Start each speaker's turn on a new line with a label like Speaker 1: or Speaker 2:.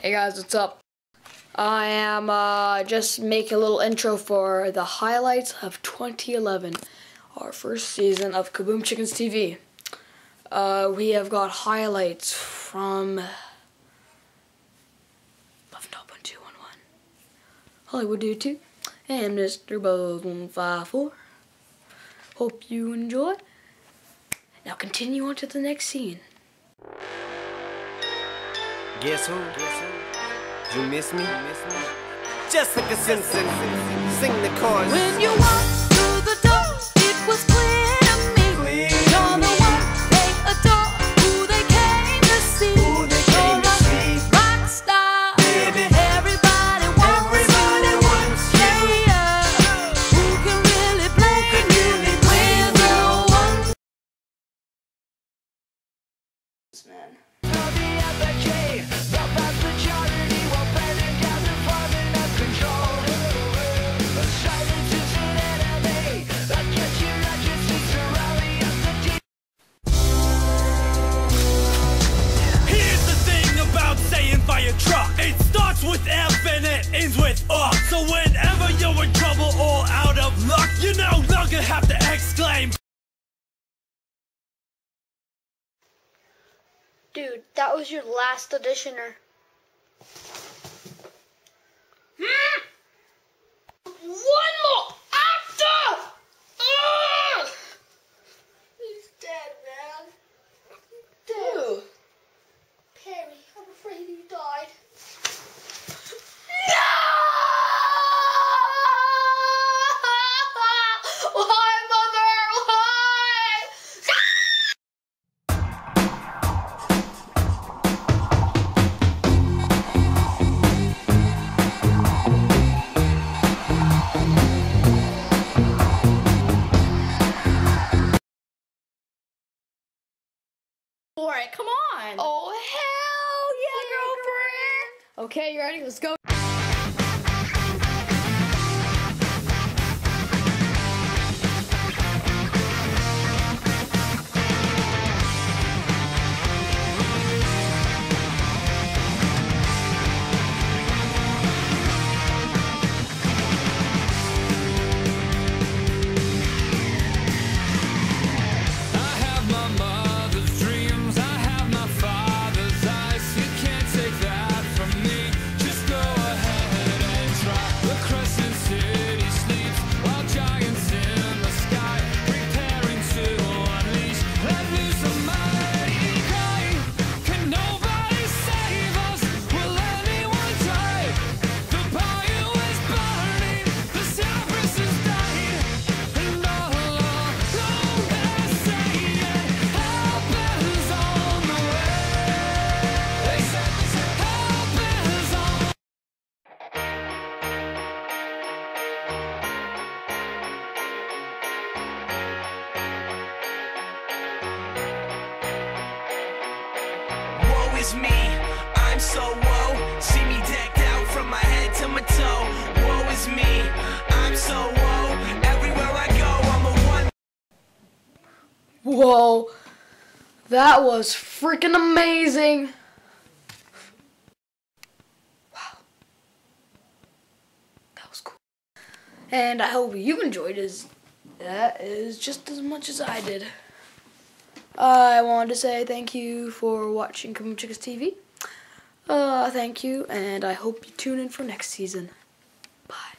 Speaker 1: Hey guys, what's up? I am uh, just making a little intro for the highlights of 2011, our first season of Kaboom Chickens TV. Uh, we have got highlights from 11.211, Hollywood YouTube, and Mr. Buzz 154. Hope you enjoy. Now continue on to the next scene.
Speaker 2: Guess who? Guess who? You miss me? You miss me? Jessica Simpson, sing the chorus.
Speaker 3: When you walked through the door, it was clear
Speaker 4: with F and it ends with up. So whenever you're in trouble or out of luck, you no longer have to exclaim.
Speaker 1: Dude, that was your last auditioner.
Speaker 5: For it. Come on.
Speaker 1: Oh, hell yeah, girlfriend! Okay, you ready? Let's go.
Speaker 4: Is
Speaker 2: me, I'm so woe. See me decked out from my head to my toe. Woe is me, I'm so woe. Everywhere I go, I'm a one.
Speaker 1: Whoa, that was freaking amazing. Wow, that was cool. And I hope you enjoyed as that is just as much as I did. I wanted to say thank you for watching Kaboom Chickens TV. Uh, thank you, and I hope you tune in for next season. Bye.